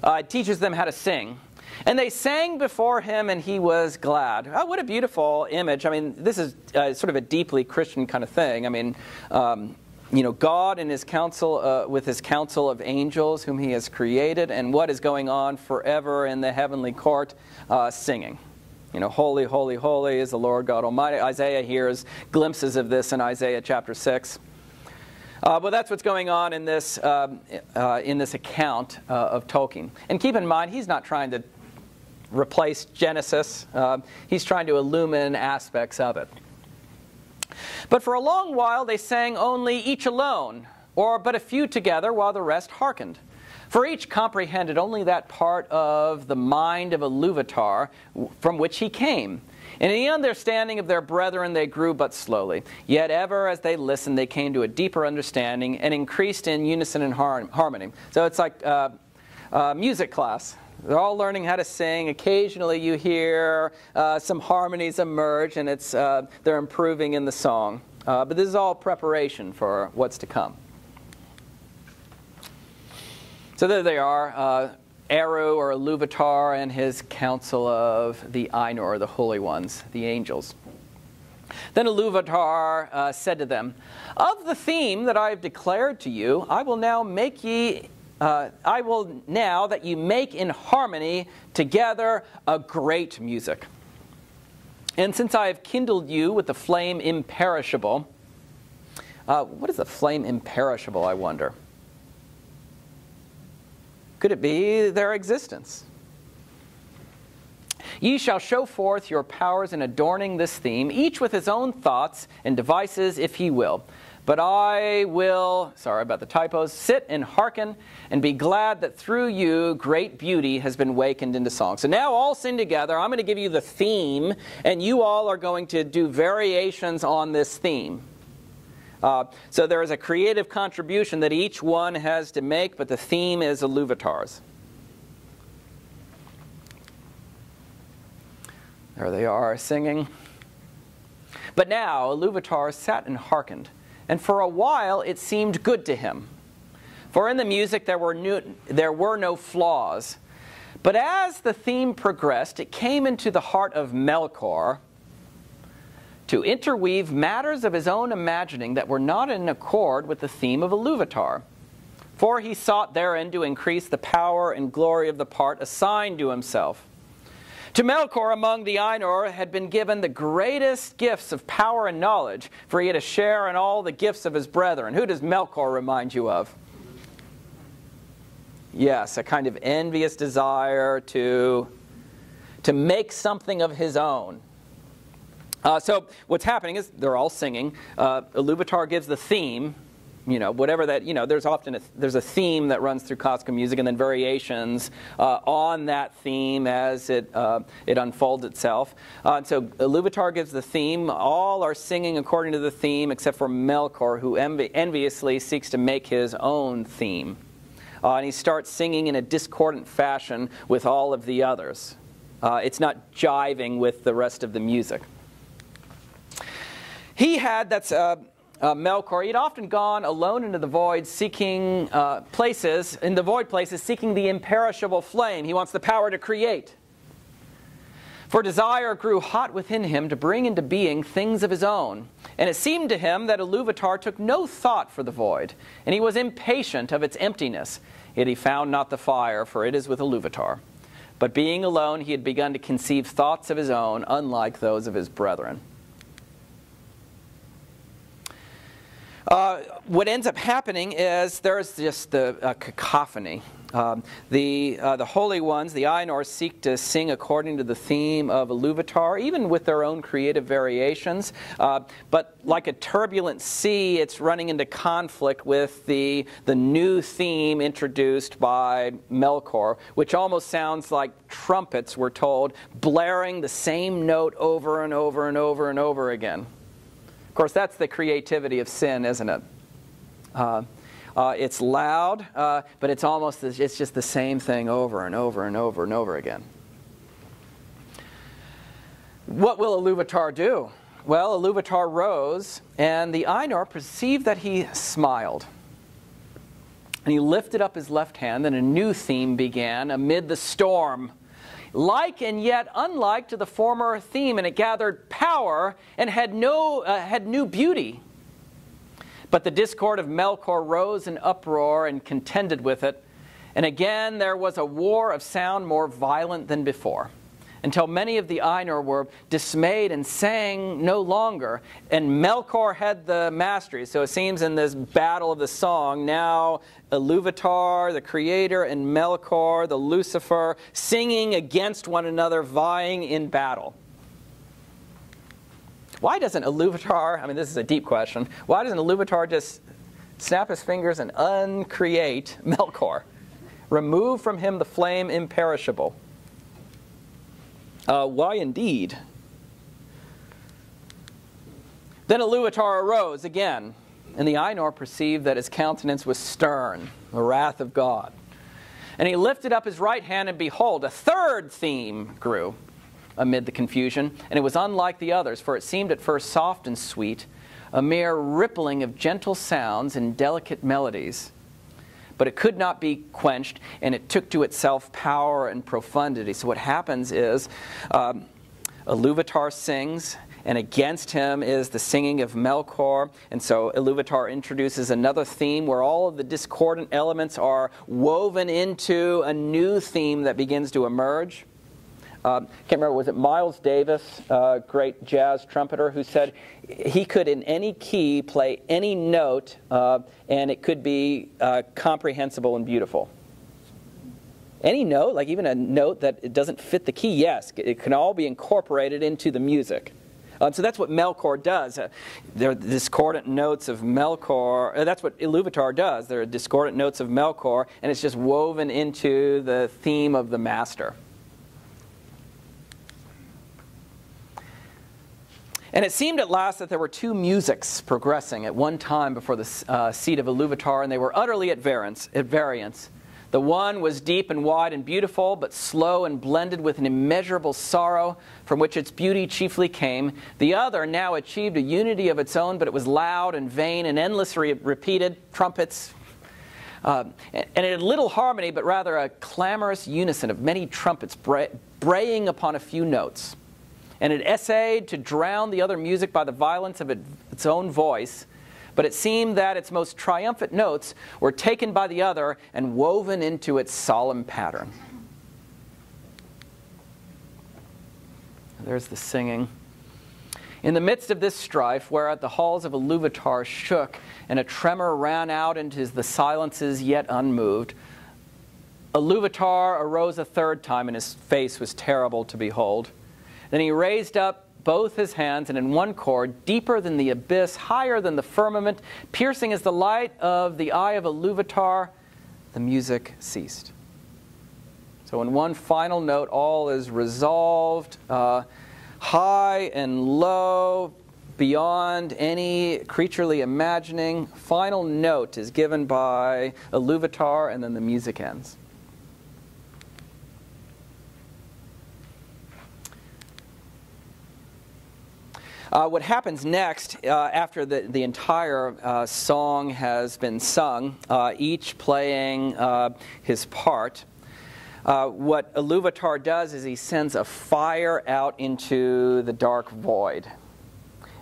uh, teaches them how to sing. And they sang before him, and he was glad. Oh, what a beautiful image. I mean, this is uh, sort of a deeply Christian kind of thing. I mean, um, you know, God and his council, uh, with his council of angels whom he has created, and what is going on forever in the heavenly court, uh, singing. You know, holy, holy, holy is the Lord God Almighty. Isaiah hears glimpses of this in Isaiah chapter 6. Uh, but that's what's going on in this, um, uh, in this account uh, of Tolkien. And keep in mind, he's not trying to replace Genesis, uh, he's trying to illumine aspects of it. But for a long while they sang only each alone, or but a few together, while the rest hearkened. For each comprehended only that part of the mind of Iluvatar from which he came. In the understanding of their brethren, they grew but slowly. Yet ever as they listened, they came to a deeper understanding and increased in unison and har- harmony. So it's like uh, uh, music class. They're all learning how to sing. Occasionally, you hear uh, some harmonies emerge, and it's uh, they're improving in the song. Uh, but this is all preparation for what's to come. So there they are, uh, Eru or Iluvatar and his council of the Ainur, the holy ones, the angels. Then Iluvatar uh, said to them, Of the theme that I have declared to you, I will now make ye uh, I will now that you make in harmony together a great music. And since I have kindled you with the flame imperishable, uh, what is the flame imperishable, I wonder? Could it be their existence? Ye shall show forth your powers in adorning this theme, each with his own thoughts and devices, if he will. But I will, sorry about the typos, sit and hearken and be glad that through you great beauty has been wakened into song. So now all sing together. I'm going to give you the theme, and you all are going to do variations on this theme. Uh, so there is a creative contribution that each one has to make, but the theme is Iluvatar's. There they are singing. But now Iluvatar sat and hearkened, and for a while it seemed good to him. For in the music there were, new, there were no flaws. But as the theme progressed, it came into the heart of Melkor to interweave matters of his own imagining that were not in accord with the theme of Iluvatar. For he sought therein to increase the power and glory of the part assigned to himself. To Melkor among the Ainur had been given the greatest gifts of power and knowledge, for he had a share in all the gifts of his brethren. Who does Melkor remind you of? Yes, a kind of envious desire to, to make something of his own. Uh, so what's happening is they're all singing. Uh, Iluvatar gives the theme, you know, whatever that, you know, there's often a, there's a theme that runs through classical music and then variations uh, on that theme as it, uh, it unfolds itself. Uh, so Iluvatar gives the theme. All are singing according to the theme except for Melkor, who envi- enviously seeks to make his own theme. Uh, and he starts singing in a discordant fashion with all of the others. Uh, it's not jiving with the rest of the music. He had, that's uh, uh, Melkor, he'd often gone alone into the void seeking uh, places, in the void places, seeking the imperishable flame. He wants the power to create. For desire grew hot within him to bring into being things of his own. And it seemed to him that Iluvatar took no thought for the void, and he was impatient of its emptiness. Yet he found not the fire, for it is with Iluvatar. But being alone, he had begun to conceive thoughts of his own, unlike those of his brethren. Uh, what ends up happening is there's just the uh, cacophony um, the, uh, the holy ones, the Ainur, seek to sing according to the theme of Iluvatar, even with their own creative variations. Uh, but like a turbulent sea, it's running into conflict with the, the new theme introduced by Melkor, which almost sounds like trumpets, we're told, blaring the same note over and over and over and over again. Course, that's the creativity of sin, isn't it? Uh, uh, it's loud, uh, but it's almost it's just the same thing over and over and over and over again. What will Iluvatar do? Well, Iluvatar rose, and the Ainur perceived that he smiled. And he lifted up his left hand, and a new theme began amid the storm. Like and yet unlike to the former theme, and it gathered power and had, no, uh, had new beauty. But the discord of Melkor rose in uproar and contended with it. And again there was a war of sound more violent than before, until many of the Ainur were dismayed and sang no longer. And Melkor had the mastery. So it seems in this battle of the song, now Iluvatar, the creator, and Melkor, the Lucifer, singing against one another, vying in battle. Why doesn't Iluvatar, I mean, this is a deep question, why doesn't Iluvatar just snap his fingers and uncreate Melkor? Remove from him the flame imperishable. Uh, why indeed? Then Iluvatar arose again, and the Ainur perceived that his countenance was stern, the wrath of God. And he lifted up his right hand, and behold, a third theme grew amid the confusion, and it was unlike the others, for it seemed at first soft and sweet, a mere rippling of gentle sounds and delicate melodies. But it could not be quenched, and it took to itself power and profundity. So what happens is um, Iluvatar sings, and against him is the singing of Melkor. And so Iluvatar introduces another theme where all of the discordant elements are woven into a new theme that begins to emerge. Um, can't remember, was it Miles Davis, uh, great jazz trumpeter, who said he could, in any key, play any note, uh, and it could be uh, comprehensible and beautiful. Any note, like even a note that doesn't fit the key, yes, it can all be incorporated into the music. Um, so that's what Melkor does. Uh, there are discordant notes of Melkor. Uh, that's what Iluvatar does. There are discordant notes of Melkor, and it's just woven into the theme of the master. And it seemed at last that there were two musics progressing at one time before the uh, seat of Iluvatar, and they were utterly at variance, at variance. The one was deep and wide and beautiful, but slow and blended with an immeasurable sorrow from which its beauty chiefly came. The other now achieved a unity of its own, but it was loud and vain and endlessly repeated trumpets. Uh, and it had little harmony, but rather a clamorous unison of many trumpets bray- braying upon a few notes and it essayed to drown the other music by the violence of its own voice. But it seemed that its most triumphant notes were taken by the other and woven into its solemn pattern. There's the singing. In the midst of this strife, whereat the halls of Iluvatar shook and a tremor ran out into the silences yet unmoved, Iluvatar arose a third time, and his face was terrible to behold. Then he raised up both his hands, and in one chord, deeper than the abyss, higher than the firmament, piercing as the light of the eye of Iluvatar, the music ceased. So, in one final note, all is resolved, uh, high and low, beyond any creaturely imagining. Final note is given by Iluvatar, and then the music ends. Uh, what happens next, uh, after the, the entire uh, song has been sung, uh, each playing uh, his part, uh, what Iluvatar does is he sends a fire out into the dark void.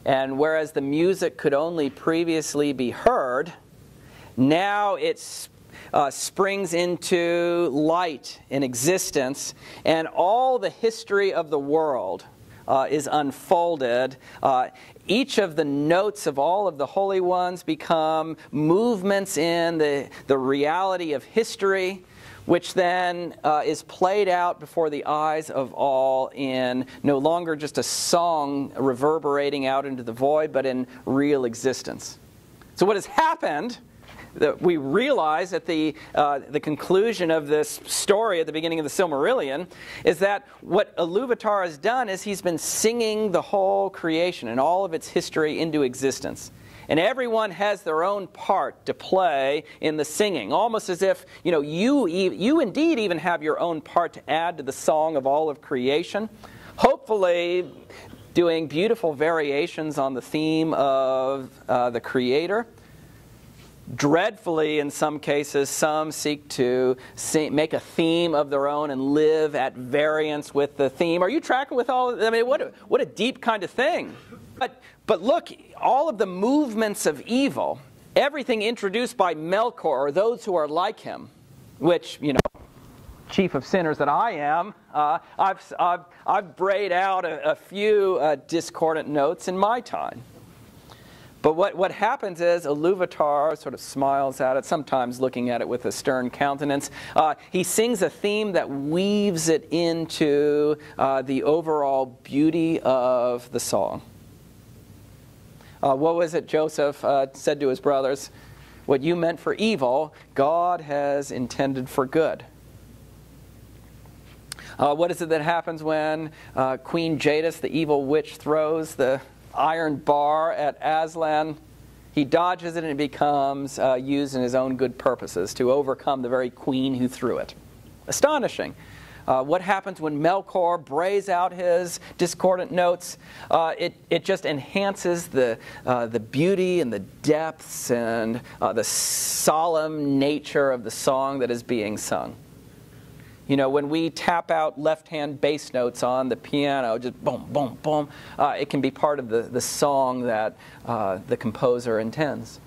And whereas the music could only previously be heard, now it springs into light and existence, and all the history of the world uh, is unfolded. Uh, each of the notes of all of the holy ones become movements in the, the reality of history which then uh, is played out before the eyes of all in no longer just a song reverberating out into the void, but in real existence. So, what has happened that we realize at the, uh, the conclusion of this story at the beginning of the Silmarillion is that what Iluvatar has done is he's been singing the whole creation and all of its history into existence. And everyone has their own part to play in the singing, almost as if you, know, you, you indeed even have your own part to add to the song of all of creation. Hopefully, doing beautiful variations on the theme of uh, the Creator dreadfully in some cases some seek to see, make a theme of their own and live at variance with the theme are you tracking with all i mean what a, what a deep kind of thing but but look all of the movements of evil everything introduced by melkor or those who are like him which you know chief of sinners that I am, uh, I've, I've, I've brayed out a, a few uh, discordant notes in my time. But what, what happens is Iluvatar sort of smiles at it, sometimes looking at it with a stern countenance. Uh, he sings a theme that weaves it into uh, the overall beauty of the song. Uh, what was it Joseph uh, said to his brothers? What you meant for evil, God has intended for good. Uh, what is it that happens when uh, Queen Jadis, the evil witch, throws the iron bar at Aslan. He dodges it and it becomes uh, used in his own good purposes to overcome the very queen who threw it. Astonishing. Uh, what happens when Melkor brays out his discordant notes? Uh, it, it just enhances the, uh, the beauty and the depths and uh, the solemn nature of the song that is being sung. You know, when we tap out left-hand bass notes on the piano, just boom, boom, boom, uh, it can be part of the, the song that uh, the composer intends.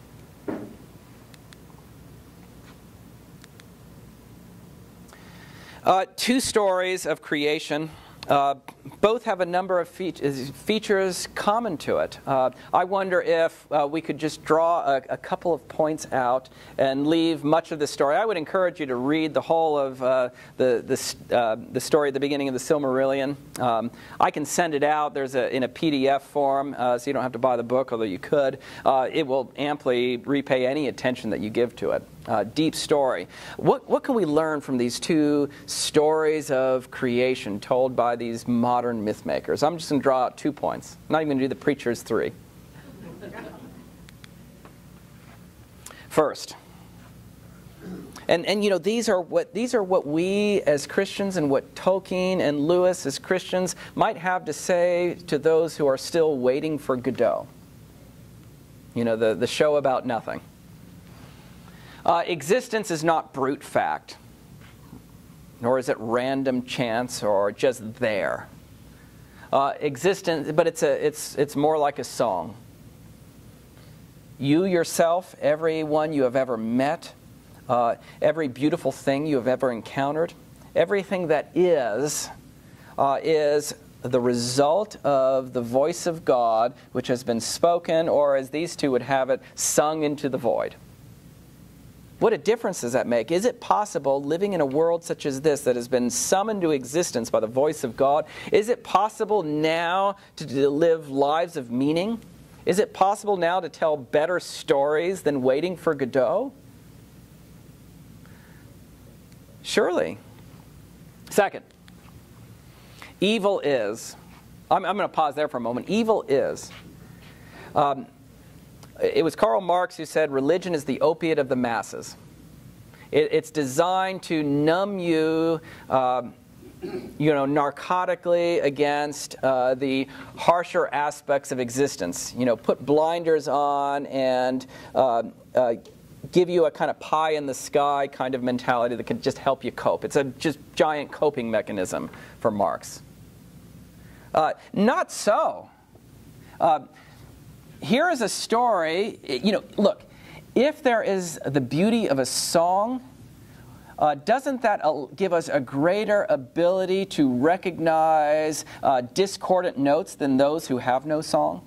Uh, two stories of creation uh, both have a number of fe features common to it. Uh, I wonder if uh, we could just draw a, a, couple of points out and leave much of the story. I would encourage you to read the whole of uh, the, the, uh, the, story at the beginning of the Silmarillion. Um, I can send it out. There's a, in a PDF form, so you don't have to buy the book, although you could. it will amply repay any attention that you give to it uh, deep story. What, what can we learn from these two stories of creation told by these modern myth makers? I'm just going to draw out two points. I'm not even going to do the preacher's three. First, and, and you know these are what these are what we as Christians and what Tolkien and Lewis as Christians might have to say to those who are still waiting for Godot. You know the, the show about nothing. Uh, existence is not brute fact, nor is it random chance or just there. Uh, existence, but it's, a, it's, it's more like a song. You yourself, everyone you have ever met, uh, every beautiful thing you have ever encountered, everything that is, uh, is the result of the voice of God which has been spoken, or as these two would have it, sung into the void. What a difference does that make? Is it possible, living in a world such as this that has been summoned to existence by the voice of God, is it possible now to live lives of meaning? Is it possible now to tell better stories than waiting for Godot? Surely. Second, evil is. I'm, I'm going to pause there for a moment. Evil is. Um, it was Karl Marx who said religion is the opiate of the masses. It, it's designed to numb you uh, you know, narcotically against uh, the harsher aspects of existence. You know, put blinders on and uh, uh, give you a kind of pie in the sky kind of mentality that can just help you cope. It's a just giant coping mechanism for Marx. Uh, not so. Here is a story. You know, look, if there is the beauty of a song uh, doesn't that give us a greater ability to recognize uh, discordant notes than those who have no song?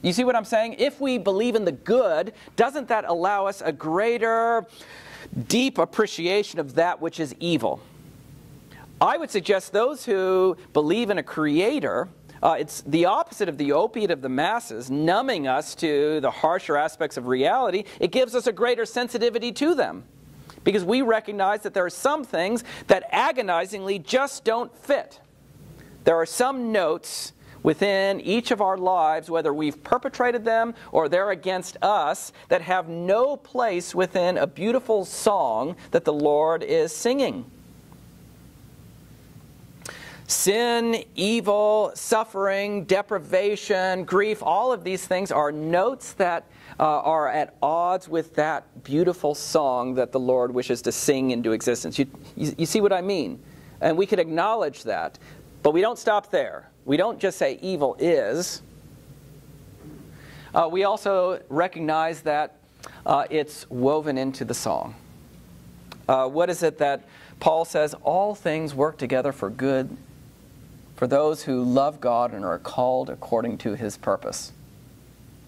You see what I'm saying? If we believe in the good, doesn't that allow us a greater, deep appreciation of that which is evil? I would suggest those who believe in a creator, uh, it's the opposite of the opiate of the masses, numbing us to the harsher aspects of reality. It gives us a greater sensitivity to them because we recognize that there are some things that agonizingly just don't fit. There are some notes within each of our lives, whether we've perpetrated them or they're against us, that have no place within a beautiful song that the Lord is singing. Sin, evil, suffering, deprivation, grief, all of these things are notes that uh, are at odds with that beautiful song that the Lord wishes to sing into existence. You, you, you see what I mean? And we can acknowledge that. But we don't stop there. We don't just say evil is. Uh, we also recognize that uh, it's woven into the song. Uh, what is it that Paul says? All things work together for good for those who love God and are called according to his purpose.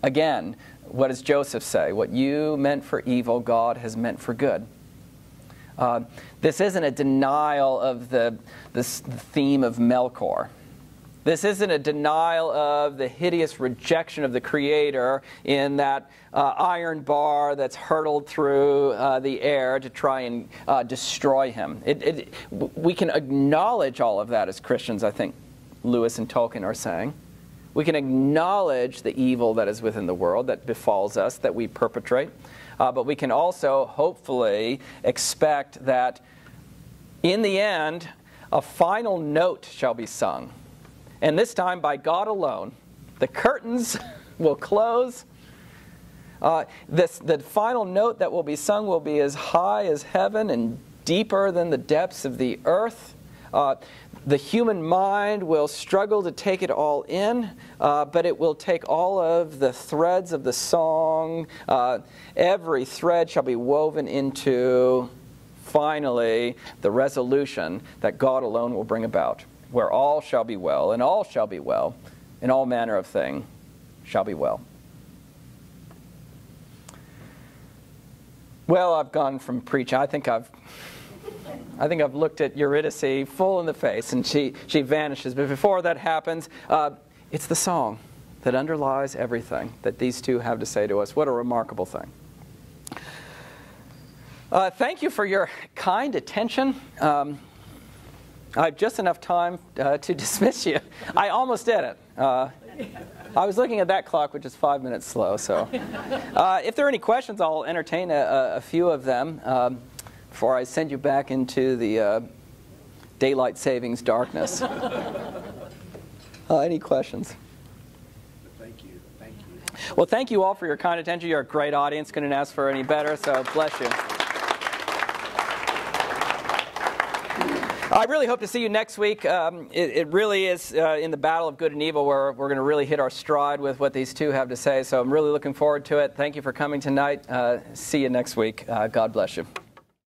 Again, what does Joseph say? What you meant for evil, God has meant for good. Uh, this isn't a denial of the, the theme of Melkor. This isn't a denial of the hideous rejection of the Creator in that uh, iron bar that's hurtled through uh, the air to try and uh, destroy him. It, it, we can acknowledge all of that as Christians, I think Lewis and Tolkien are saying. We can acknowledge the evil that is within the world that befalls us, that we perpetrate. Uh, but we can also hopefully expect that in the end, a final note shall be sung. And this time by God alone. The curtains will close. Uh, this, the final note that will be sung will be as high as heaven and deeper than the depths of the earth. Uh, the human mind will struggle to take it all in, uh, but it will take all of the threads of the song. Uh, every thread shall be woven into, finally, the resolution that God alone will bring about, where all shall be well, and all shall be well, and all manner of thing shall be well. Well, I've gone from preaching. I think I've I think I've looked at Eurydice full in the face and she, she vanishes. But before that happens, uh, it's the song that underlies everything that these two have to say to us. What a remarkable thing. Uh, thank you for your kind attention. Um, I have just enough time uh, to dismiss you. I almost did it. Uh, I was looking at that clock, which is five minutes slow. So, uh, if there are any questions, I'll entertain a, a few of them. Um, before I send you back into the uh, daylight savings darkness. uh, any questions? Thank you. Thank you. Well, thank you all for your kind attention. You're a great audience. Couldn't ask for any better, so bless you. I really hope to see you next week. Um, it, it, really is uh, in the battle of good and evil where we're going to really hit our stride with what these two have to say. So I'm really looking forward to it. Thank you for coming tonight. Uh, see you next week. Uh, God bless you.